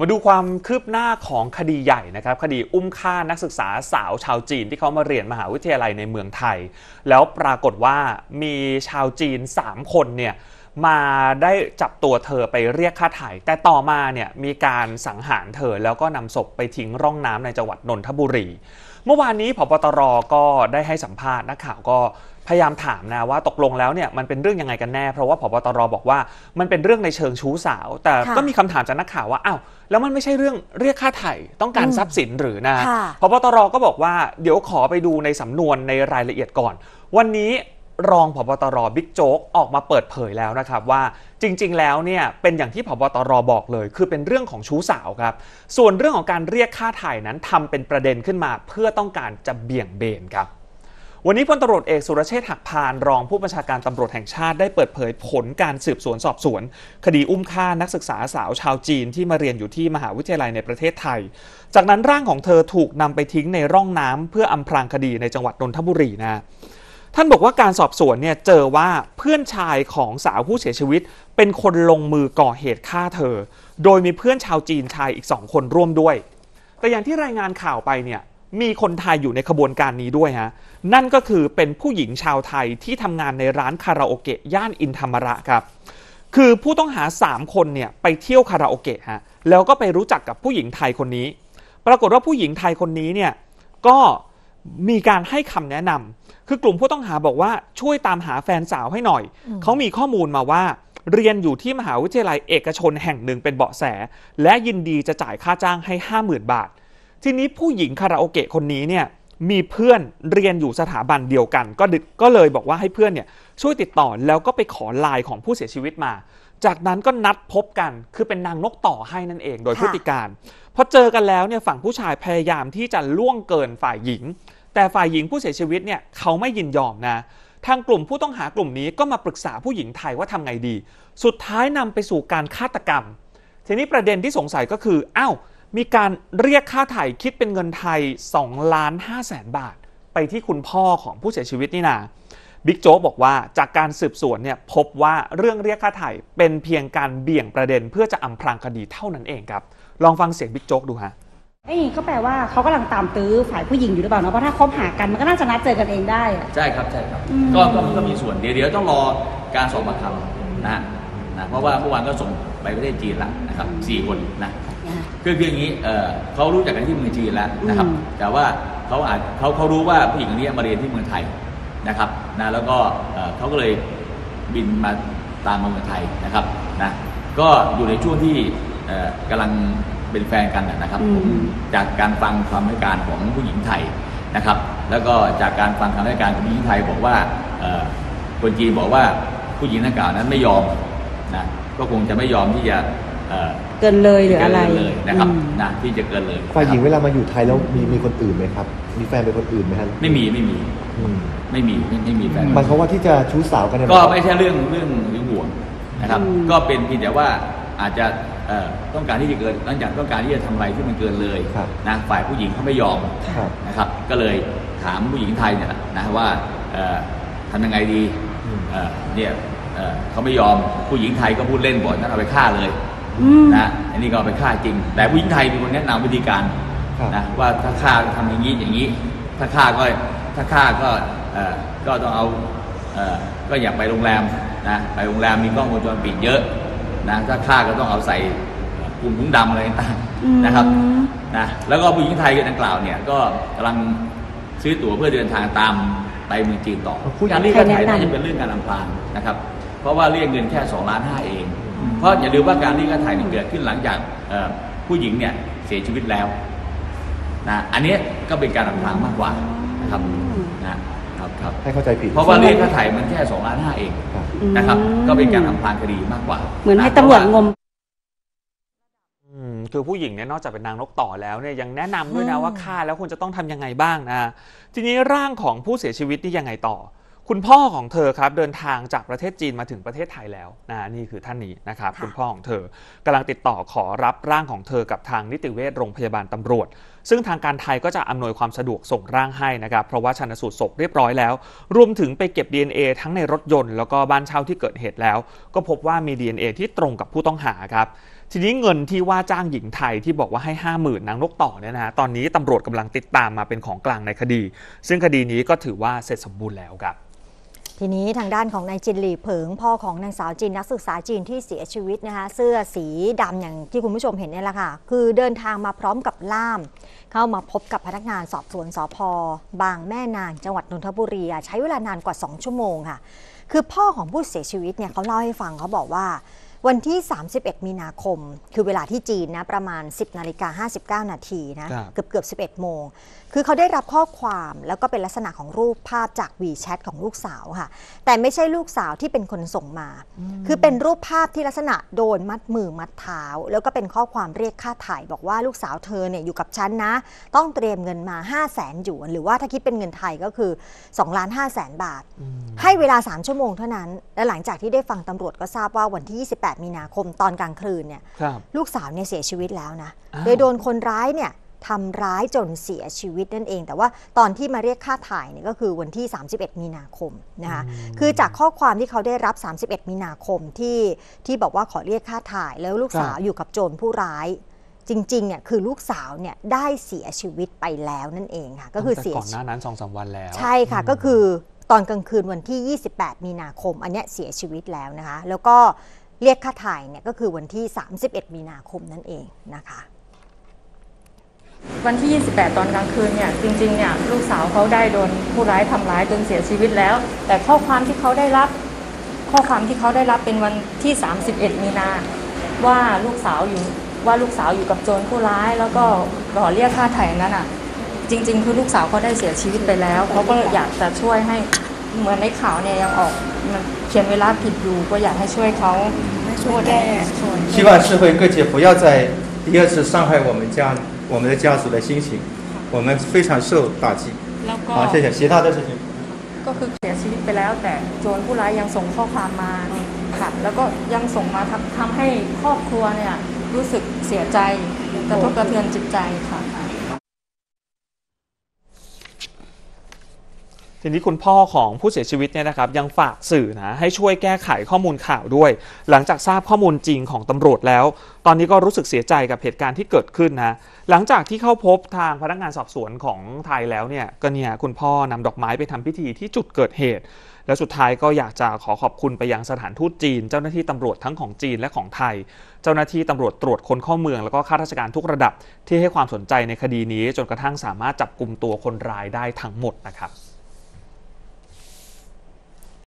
มาดูความคืบหน้าของคดีใหญ่นะครับคดีอุ้มฆ่านักศึกษาสาวชาวจีนที่เขามาเรียนมหาวิทยาลัยในเมืองไทย แล้วปรากฏว่ามีชาวจีน 3 คนเนี่ยมาได้จับตัวเธอไปเรียกค่าไถ่แต่ต่อมาเนี่ยมีการสังหารเธอแล้วก็นำศพไปทิ้งร่องน้ำในจังหวัดนนทบุรี เมื่อวานนี้พบตรก็ได้ให้สัมภาษณ์นักข่าวก็ พยายามถามนะว่าตกลงแล้วเนี่ยมันเป็นเรื่องยังไงกันแน่ เพราะว่าพบตรบอกว่ามันเป็นเรื่องในเชิงชู้สาว แต่ค่ะก็มีคำถามจากนักข่าวว่าอ้าวแล้วมันไม่ใช่เรื่องเรียกค่าไถ่ต้องการอืมทรัพย์สินหรือนะค่ะพบตรก็บอกว่าเดี๋ยวขอไปดูในสำนวนในรายละเอียดก่อน วันนี้รองพบตรบิ๊กโจ๊กออกมาเปิดเผยแล้วนะครับว่าจริง ๆ แล้วเนี่ยเป็นอย่างที่พบตรบอกเลย คือเป็นเรื่องของชู้สาวครับ ส่วนเรื่องของการเรียกค่าถ่ายนั้นทำเป็นประเด็นขึ้นมา เพื่อต้องการจะเบี่ยงเบนครับ วันนี้พลตำรวจเอกสุรเชษฐ์หักพานรองผู้บัญชาการตำรวจแห่งชาติได้เปิดเผยผลการสืบสวนสอบสวน คดีอุ้มฆ่านักศึกษาสาวชาวจีนที่มาเรียนอยู่ที่มหาวิทยาลัยในประเทศไทย จากนั้นร่างของเธอถูกนำไปทิ้งในร่องน้ำเพื่ออำพรางคดีในจังหวัดนนทบุรีนะท่านบอกว่าการสอบสวนเนี่ยเจอว่าเพื่อนชายของสาวผู้เสียชีวิต เป็นคนลงมือก่อเหตุฆ่าเธอ โดยมีเพื่อนชาวจีนชายอีกสองคนร่วมด้วย แต่อย่างที่รายงานข่าวไปเนี่ย มีคนไทยอยู่ในขบวนการนี้ด้วยฮะ นั่นก็คือเป็นผู้หญิงชาวไทยที่ทำงานในร้านคาราโอเกะย่านอินธรรมระครับ คือผู้ต้องหา 3 คนเนี่ยไปเที่ยวคาราโอเกะฮะ แล้วก็ไปรู้จักกับผู้หญิงไทยคนนี้ ปรากฏว่าผู้หญิงไทยคนนี้เนี่ยก็มีการให้คำแนะนำคือกลุ่มผู้ต้องหาบอกว่าช่วยตามหาแฟนสาวให้หน่อย เขามีข้อมูลมาว่า เรียนอยู่ที่มหาวิทยาลัยเอกชนแห่งหนึ่งเป็นเบาะแส และยินดีจะจ่ายค่าจ้างให้ 50,000 บาท ทีนี้ผู้หญิงคาราโอเกะคนนี้เนี่ยมีเพื่อนเรียนอยู่สถาบันเดียวกัน ก็ดึกก็เลยบอกว่าให้เพื่อนเนี่ยช่วยติดต่อแล้วก็ไปขอไลน์ของผู้เสียชีวิตมา จากนั้นก็นัดพบกันคือเป็นนางนกต่อให้นั่นเองโดยค่ะพฤติการพอเจอกันแล้วเนี่ยฝั่งผู้ชายพยายามที่จะล่วงเกินฝ่ายหญิง แต่ฝ่ายหญิงผู้เสียชีวิตเนี่ยเขาไม่ยินยอมนะทางกลุ่มผู้ต้องหากลุ่มนี้ก็มาปรึกษาผู้หญิงไทยว่าทำไงดี สุดท้ายนำไปสู่การฆาตกรรม ทีนี้ประเด็นที่สงสัยก็คืออ้าว มีการเรียกค่าไถ่คิดเป็นเงินไทย2ล้าน5แสนบาท ไปที่คุณพ่อของผู้เสียชีวิตนี่นาบิ๊กโจ๊กบอกว่าจากการสืบสวนเนี่ยพบว่าเรื่องเรียกค่าไถ่เป็นเพียงการเบี่ยงประเด็นเพื่อจะอำพรางคดีเท่านั้นเองครับ ลองฟังเสียงบิ๊กโจ๊กดูฮะไอ้นี่ก็แปลว่าเขากำลังตามตื้อฝ่ายผู้หญิงอยู่หรือเปล่าเนาะเพราะถ้าคบหากันมันก็น่าจะนัดเจอกันเองได้อะใช่ครับใช่ครับอืมก็ก็ก็มีส่วนเดี๋ยวเดี๋ยวต้องรอการสอบปากคำนะฮะนะเพราะว่าเมื่อวานก็ส่งไปประเทศจีนแล้วนะครับสี่คนนะ นะคือคืออย่างนี้เอ่อเขารู้จักกันที่เมืองจีนแล้วนะครับ อืม แต่ว่าเขาอาจเขาเขารู้ว่าผู้หญิงคนนี้มาเรียนที่เมืองไทยนะครับนะแล้วก็เอ่อเขาก็เลยบินมาตามมาเมืองไทยนะครับนะก็อยู่ในช่วงที่เอ่อกำลังเป็นแฟนกันนะครับผมจากการฟังคำให้การของผู้หญิงไทยนะครับ แล้วก็จากการฟังคำให้การของผู้หญิงไทยบอกว่าเอ่อคนจีนบอกว่าผู้หญิงดังกล่าวนั้นไม่ยอมนะก็คงจะไม่ยอมที่จะ เอ่อเกินเลยหรืออะไรเกินเลยนะครับอืมนะที่จะเกินเลยฝ่ายหญิงนะเวครับลามาอยู่ไทยแล้วมีมีคนอื่นไหมครับ มีแฟนเป็นคนอื่นไหมครับไม่มีไม่มีอืมไม่มีไม่ไม่มีแฟนหมายความว่าที่จะชู้สาวกันเนี่ยก็ไม่ใช่เรื่องเรื่องหึงหวงนะครับอืมก็เป็นเพียงแต่ว่าอาจจะเอ่อต้องการที่จะเกินหลังจากต้องการที่จะทำอะไรที่มันเกินเลยครับนะฝ่ายผู้หญิงเขาไม่ยอมครับนะครับ ก็เลยถามผู้หญิงไทยเนี่ยแหละนะว่าเอ่อทำยังไงดีอืมเอ่อเนี่ยเอ่อเขาไม่ยอมผู้หญิงไทยก็พูดเล่นบ่อยนั่นเอาไปฆ่าเลย อืม นะอันนี้ก็เอาไปฆ่าจริง แต่ผู้หญิงไทยเป็นคนแนะนำวิธีการครับ นะว่าถ้าฆ่าทำอย่างนี้อย่างนี้ ถ้าฆ่าก็ถ้าฆ่าก็เอ่อก็ต้องเอาเอ่อก็อย่าไปโรงแรมนะไปโรงแรมมีกล้องวงจรปิดเยอะนะถ้าฆ่าก็ต้องเอาใส่กลุ่มถุงดำอะไรต่างอืม ๆนะครับนะแล้วก็ผู้หญิงไทยกันดังกล่าวเนี่ยก็กำลังซื้อตั๋วเพื่อเดินทางตามไปเมืองจีนต่อผู้หญิงการเรียกค่าไถ่ใครแนะนำน่าจะเป็นเรื่องการอำพรางนะครับเพ ราะว่าเรียกเงินแค่2ล้านห้าเอง เพราะอย่าลืมว่าการเรียกค่าไถ่เนี่ยเกิดขึ้นหลังจากเอ่อผู้หญิงเนี่ยเสียชีวิตแล้วนะอันเนี้ยก็เป็นการอำพรางมากกว่านะครับนะครับครับให้เข้าใจผิด เพราะว่าเรียกค่าไถ่มันแค่2ล้านห้าเองครับนะครับอืมก็เป็นการอำพรางคดีมากกว่า เหมือนให้ะตำรวจเพาะงมอืมคือผู้หญิงเนี่ยนอกจากเป็นนางนกต่อแล้วเนี่ยยังแนะนำด้วยนะอืมว่าฆ่าแล้วควรจะต้องทำยังไงบ้างนะทีนี้ร่างของผู้เสียชีวิตนี่ยังไงต่อ คุณพ่อของเธอครับเดินทางจากประเทศจีนมาถึงประเทศไทยแล้วนะนี่คือท่านนี้นะครับค่ะคุณพ่อของเธอกำลังติดต่อขอรับร่างของเธอกับทางนิติเวชโรงพยาบาลตำรวจ ซึ่งทางการไทยก็จะอำนวยความสะดวกส่งร่างให้นะครับเพราะว่าชันสูตรศพเรียบร้อยแล้ว รวมถึงไปเก็บ DNA ทั้งในรถยนต์แล้วก็บ้านเช่าที่เกิดเหตุแล้ว ก็พบว่ามี DNA ที่ตรงกับผู้ต้องหาครับทีทีนี้เงินที่ว่าจ้างหญิงไทยที่บอกว่าให้ 5 0,000นางนกต่อเนี่ยนะฮะตอนนี้ตำรวจกำลังติดตามมาเป็นของกลางในคดี ซึ่งคดีนี้ก็ถือว่าเสร็จสมบูรณ์แล้วครับ ทีนี้ทางด้านของนายจินหลีเผิง พ่อของนางสาวจีนนักศึกษาจีนที่เสียชีวิตนะคะเสื้อสีดำอย่างที่คุณผู้ชมเห็นนี่แหละค่ะ คือเดินทางมาพร้อมกับล่าม เข้ามาพบกับพนักงานสอบสวนสพบางแม่นางจังหวัดนนทบุรี ใช้เวลานานกว่า 2 ชั่วโมงค่ะ คือพ่อของผู้เสียชีวิตเนี่ยเขาเล่าให้ฟังเขาบอกว่า วันที่ 31 มีนาคม คือเวลาที่จีนนะประมาณ 10นาฬิกา59 นาทีนะครับเกือบเกือบ11 โมง คือเขาได้รับข้อความแล้วก็เป็นลักษณะของรูปภาพจากวีแชทของลูกสาวค่ะ แต่ไม่ใช่ลูกสาวที่เป็นคนส่งมา คือเป็นรูปภาพที่ลักษณะโดนมัดมือมัดเท้า แล้วก็เป็นข้อความเรียกค่าถ่าย บอกว่าลูกสาวเธอเนี่ยอยู่กับฉันนะ ต้องเตรียมเงินมา 5 0 0แสนหยวนหรือว่าถ้าคิดเป็นเงินไทยก็คือ2ล้าน5แสนบาท ให้เวลา 3 ชั่วโมงเท่านั้น และหลังจากที่ได้ฟังตำรวจก็ทราบว่าวันที่28มีนาคมตอนกลางคืนเนี่ยครับลูกสาวเนี่ยเสียชีวิตแล้วนะอ้าวโดยโดนคนร้ายเนี่ยทำร้ายจนเสียชีวิตนั่นเอง แต่ว่าตอนที่มาเรียกค่าถ่ายเนี่ยก็คือวันที่ 31 มีนาคมนะคะคือจากข้อความที่เขาได้รับ 31 มีนาคมที่ที่บอกว่าขอเรียกค่าถ่าย แล้วลูกสาวอยู่กับโจรผู้ร้ายจริงๆเนี่ยคือลูกสาวเนี่ยได้เสียชีวิตไปแล้วนั่นเองค่ะ ก็คือตั้งแต่เสียก่อนหชีน้าวิตนั้น2อสวันแล้ว ใช่ค่ะก็คือตอนกลางคืนวันที่ 28 มีนาคม อันเนี้ยเสียชีวิตแล้วนะคะ แล้วก็ เรียกค่าถ่ายเนี่ยก็คือวันที่ 31 มีนาคมนั่นเองนะคะวันที่ 28 ตอนกลางคืนเนี่ยจริงๆเนี่ยลูกสาวเขาได้โดนผู้ร้ายทำร้ายจนเสียชีวิตแล้ว แต่ข้อความที่เขาได้รับ ข้อความที่เขาได้รับเป็นวันที่ 31 มีนาว่าลูกสาวอยู่ว่าลูกสาวอยู่กับโจรผู้ร้าย แล้วก็ขอเรียกค่าไถ่นั้นอะ จริง ๆ คือลูกสาวเขาได้เสียชีวิตไปแล้วเขาก็อยากจะช่วยให้เหมือนในข่าวเนี่ยยังออกมขียนเวลาผิดอยู่ก็อยากให้ช่วยเขาช่วยได้ส่วน 希望社会各界不要再第二次伤害我们家我们的家属的心情，我们非常受打击。 แล้วก็ 好，谢谢。其他的事情。 ก็คือเสียชีวิตไปแล้ว แต่โจรผู้ร้ายยังส่งข้อความมาค่ะแล้วก็ยังส่งมาทำทำให้ครอบครัวเนี่ยรู้สึกเสียใจกระทบกระเทือนจิตใจค่ะ ทีนี้คุณพ่อของผู้เสียชีวิตเนี่ยนะครับยังฝากสื่อนะให้ช่วยแก้ไขข้อมูลข่าวด้วย หลังจากทราบข้อมูลจริงของตำรวจแล้ว ตอนนี้ก็รู้สึกเสียใจกับเหตุการณ์ที่เกิดขึ้นนะหลังจากที่เข้าพบทางพนักงานสอบสวนของไทยแล้วเนี่ยก็เนี่ยคุณพ่อนำดอกไม้ไปทำพิธีที่จุดเกิดเหตุ และสุดท้ายก็อยากจะขอขอบคุณไปยังสถานทูตจีน เจ้าหน้าที่ตำรวจทั้งของจีนและของไทย เจ้าหน้าที่ตำรวจตรวจคนเข้าเมือง แล้วก็ข้าราชการทุกระดับ ที่ให้ความสนใจในคดีนี้จนกระทั่งสามารถจับกลุ่มตัวคนร้ายได้ทั้งหมดนะครับ